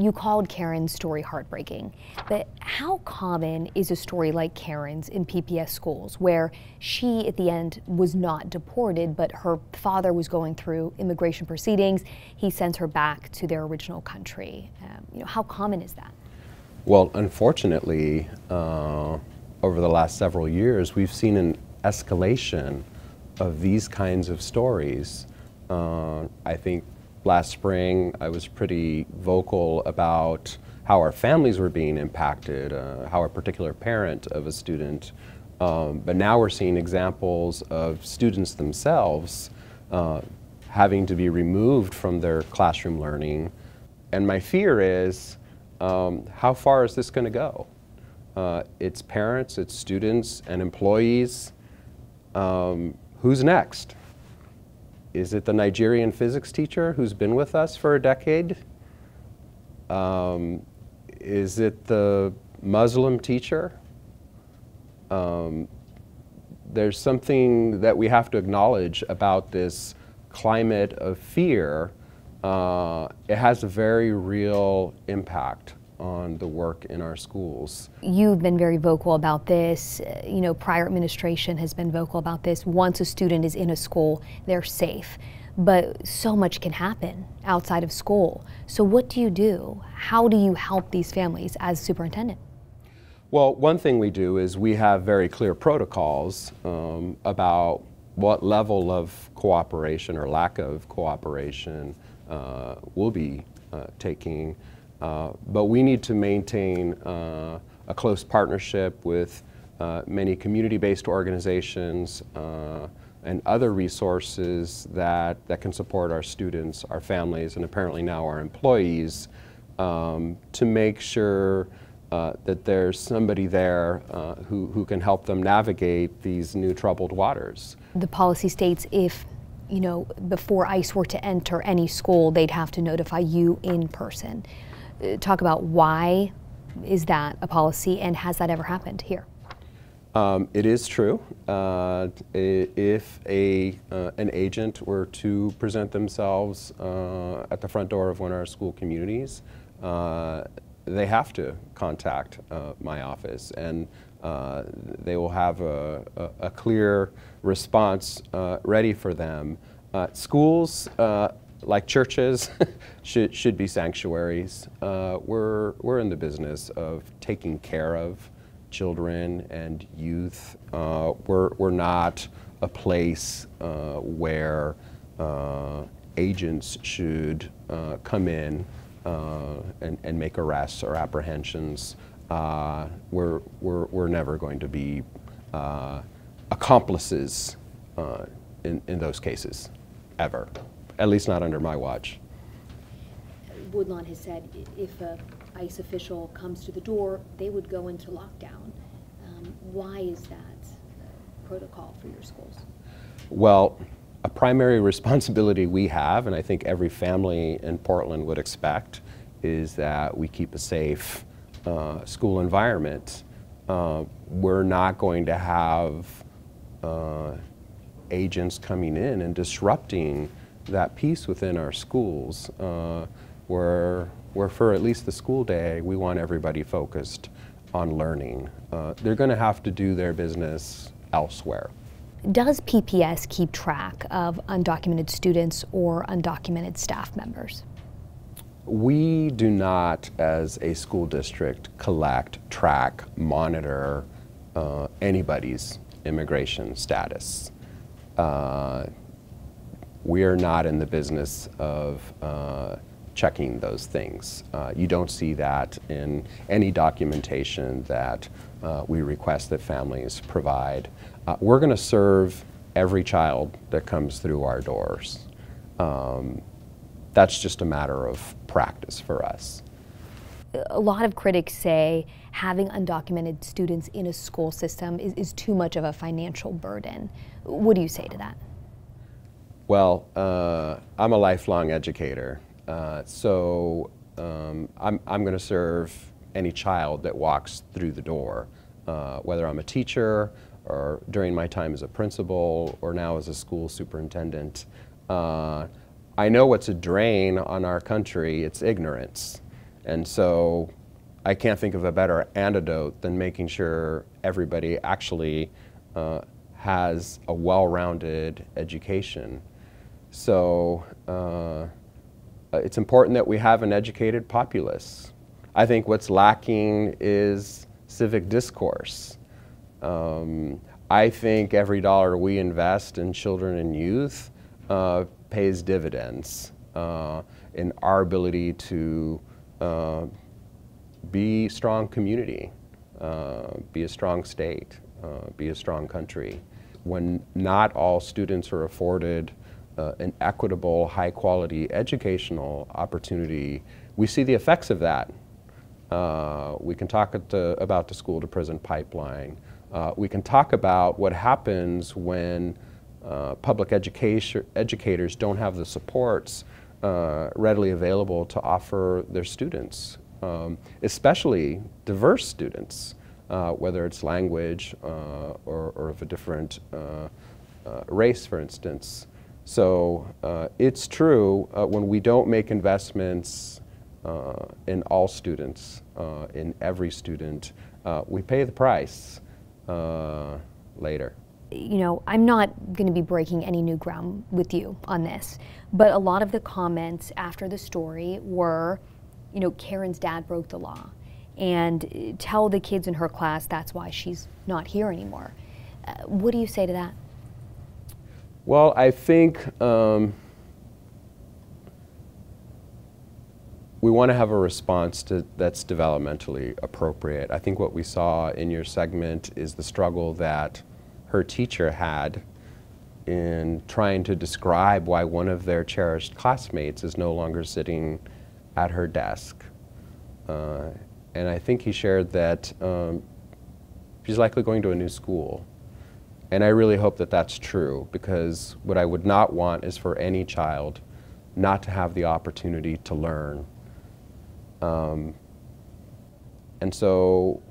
You called Karen's story heartbreaking, but how common is a story like Karen's in PPS schools where she at the end was not deported, but her father was going through immigration proceedings. He sends her back to their original country. Um, you know, how common is that? Well, unfortunately, uh, over the last several years, we've seen an escalation of these kinds of stories. Uh, I think last spring I was pretty vocal about how our families were being impacted, uh, how a particular parent of a student. Um, but now we're seeing examples of students themselves uh, having to be removed from their classroom learning. And my fear is, um, how far is this going to go? Uh, it's parents, it's students, and employees. Um, who's next? Is it the Nigerian physics teacher who's been with us for a decade? Um, is it the Muslim teacher? Um, there's something that we have to acknowledge about this climate of fear. Uh, it has a very real impact on the work in our schools. You've been very vocal about this. You know, prior administration has been vocal about this. Once a student is in a school, they're safe. But so much can happen outside of school. So what do you do? How do you help these families as superintendent? Well, one thing we do is we have very clear protocols um, about what level of cooperation or lack of cooperation uh, we'll be uh, taking but we need to maintain uh, a close partnership with uh, many community-based organizations and other resources that, that can support our students, our families, and apparently now our employees um, to make sure uh, that there's somebody there uh, who, who can help them navigate these new troubled waters. The policy states if, you know, before ICE were to enter any school, they'd have to notify you in person talk about why is that a policy and has that ever happened here? Um, it is true. Uh, if a, uh, an agent were to present themselves uh, at the front door of one of our school communities, uh, they have to contact uh, my office and uh, they will have a, a, a clear response ready for them. schools like churches, should, should be sanctuaries. Uh, we're, we're in the business of taking care of children and youth. Uh, we're, we're not a place uh, where uh, agents should uh, come in uh, and, and make arrests or apprehensions. we're, we're, we're never going to be accomplices in, in those cases, ever at least not under my watch. Woodlawn has said if a ICE official comes to the door, they would go into lockdown. Um, why is that protocol for your schools? Well, a primary responsibility we have, and I think every family in Portland would expect, is that we keep a safe uh, school environment. Uh, we're not going to have uh, agents coming in and disrupting that peace within our schools uh, where, where for at least the school day, we want everybody focused on learning. Uh, they're going to have to do their business elsewhere. Does PPS keep track of undocumented students or undocumented staff members? We do not, as a school district, collect, track, monitor uh, anybody's immigration status. Uh, we are not in the business of uh, checking those things. Uh, you don't see that in any documentation that uh, we request that families provide. Uh, we're going to serve every child that comes through our doors. Um, that's just a matter of practice for us. A lot of critics say having undocumented students in a school system is, is too much of a financial burden. What do you say to that? Well, uh, I'm a lifelong educator, uh, so um, I'm, I'm going to serve any child that walks through the door, uh, whether I'm a teacher or during my time as a principal or now as a school superintendent. Uh, I know what's a drain on our country, it's ignorance. And so I can't think of a better antidote than making sure everybody actually uh, has a well-rounded education. So uh, it's important that we have an educated populace. I think what's lacking is civic discourse. Um, I think every dollar we invest in children and youth uh, pays dividends uh, in our ability to uh, be strong community, uh, be a strong state, uh, be a strong country. When not all students are afforded uh, an equitable, high quality educational opportunity, we see the effects of that. Uh, we can talk the, about the school to prison pipeline. Uh, we can talk about what happens when uh, public education, educators don't have the supports readily available to offer their students um, especially diverse students, uh, whether it's language uh, or, or, of a different uh, uh race, for instance. So uh, it's true uh, when we don't make investments in all students, in every student, we pay the price later you know, I'm not going to be breaking any new ground with you on this, but a lot of the comments after the story were you know, Karen's dad broke the law and tell the kids in her class that's why she's not here anymore. Uh, what do you say to that? Well, I think um, we want to have a response to, that's developmentally appropriate. I think what we saw in your segment is the struggle that her teacher had in trying to describe why one of their cherished classmates is no longer sitting at her desk. Uh, and I think he shared that um, she's likely going to a new school. And I really hope that that's true because what I would not want is for any child not to have the opportunity to learn. Um, and so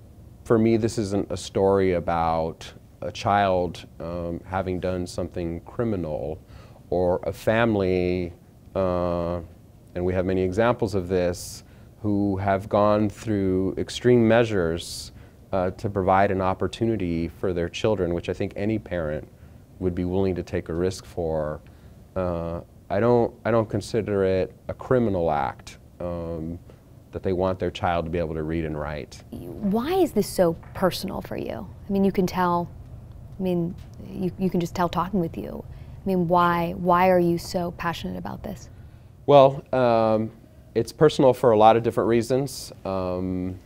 for me, this isn't a story about a child um, having done something criminal or a family uh, and we have many examples of this, who have gone through extreme measures uh, to provide an opportunity for their children, which I think any parent would be willing to take a risk for. Uh, I don't, I don't consider it a criminal act um, that they want their child to be able to read and write. Why is this so personal for you? I mean, you can tell, I mean, you, you can just tell talking with you. I mean, why, why are you so passionate about this? Well, um, it's personal for a lot of different reasons. Um,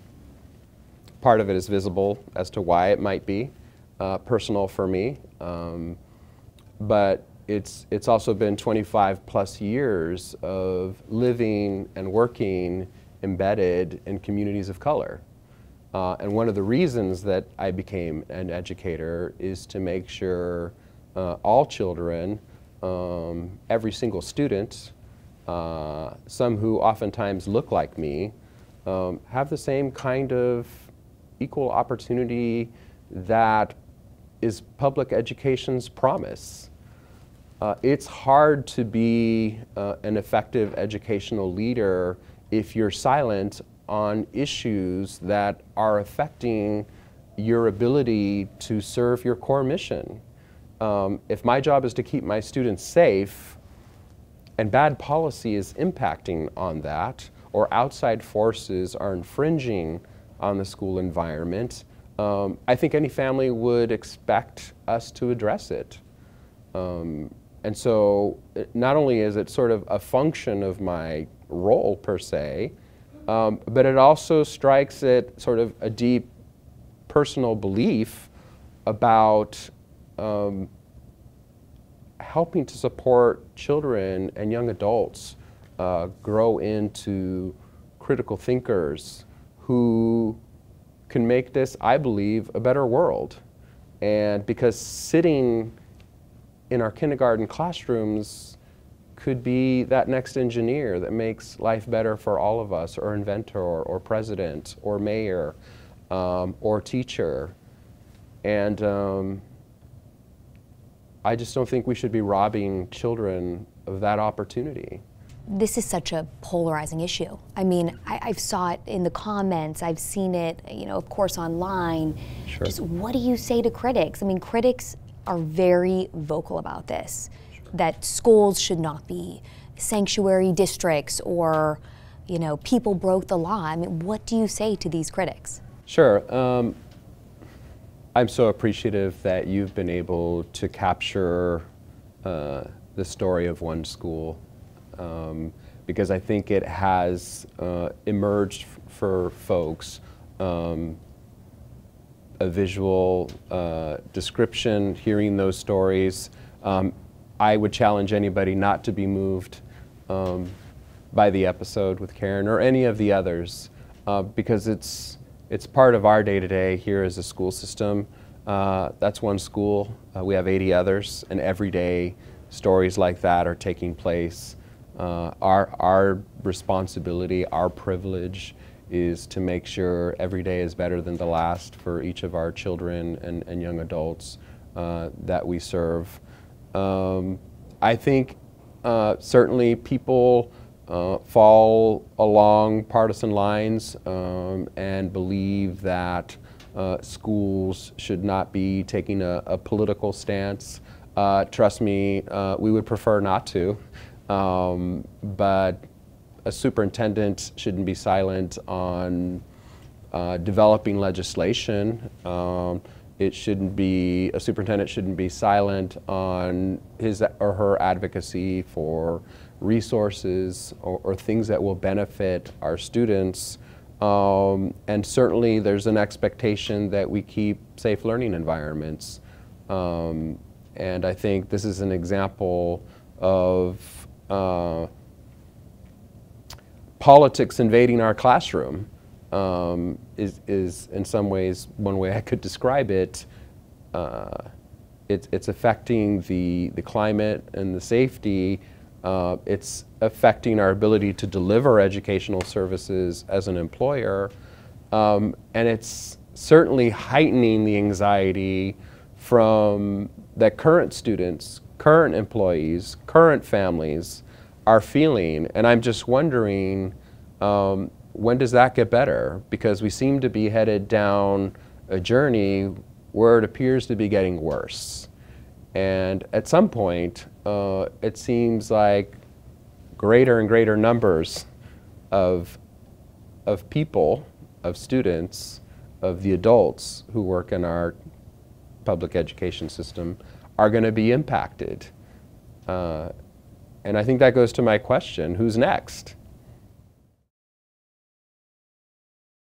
part of it is visible as to why it might be uh, personal for me. Um, but it's, it's also been 25 plus years of living and working embedded in communities of color. Uh, and one of the reasons that I became an educator is to make sure uh, all children, um, every single student, uh, some who oftentimes look like me, um, have the same kind of equal opportunity that is public education's promise. Uh, it's hard to be uh, an effective educational leader if you're silent on issues that are affecting your ability to serve your core mission. Um, if my job is to keep my students safe, and bad policy is impacting on that, or outside forces are infringing on the school environment, um, I think any family would expect us to address it. Um, and so not only is it sort of a function of my role per se, um, but it also strikes at sort of a deep personal belief about um, helping to support children and young adults uh, grow into critical thinkers who can make this, I believe, a better world. And because sitting in our kindergarten classrooms could be that next engineer that makes life better for all of us, or inventor, or, president, or mayor, um, or teacher. And um, I just don't think we should be robbing children of that opportunity. This is such a polarizing issue. I mean, I, have saw it in the comments. I've seen it, you know, of course, online. Sure. Just what do you say to critics? I mean, critics are very vocal about this, sure. that schools should not be sanctuary districts or, you know, people broke the law. I mean, what do you say to these critics? Sure. Um, I'm so appreciative that you've been able to capture uh, the story of one school um, because I think it has uh, emerged for folks um, a visual uh, description, hearing those stories. Um, I would challenge anybody not to be moved um, by the episode with Karen or any of the others uh, because it's it's part of our day to day here as a school system. Uh, that's one school. Uh, we have 80 others, and every day stories like that are taking place. Uh, our, our responsibility, our privilege is to make sure every day is better than the last for each of our children and, and young adults uh, that we serve. Um, I think uh, certainly people uh, fall along partisan lines um, and believe that uh, schools should not be taking a, a political stance. Uh, trust me, we would prefer not to, um, but a superintendent shouldn't be silent on uh, developing legislation. Um, it shouldn't be, a superintendent shouldn't be silent on his or her advocacy for resources or, or things that will benefit our students. Um, and certainly there's an expectation that we keep safe learning environments. Um, and I think this is an example of uh, politics invading our classroom um, is, is in some ways one way I could describe it. Uh, it it's affecting the, the climate and the safety uh, it's affecting our ability to deliver educational services as an employer. Um, and it's certainly heightening the anxiety from that current students, current employees, current families are feeling. And I'm just wondering um, when does that get better? Because we seem to be headed down a journey where it appears to be getting worse. And at some point, uh, it seems like greater and greater numbers of, of people, of students, of the adults who work in our public education system are going to be impacted. Uh, and I think that goes to my question, who's next?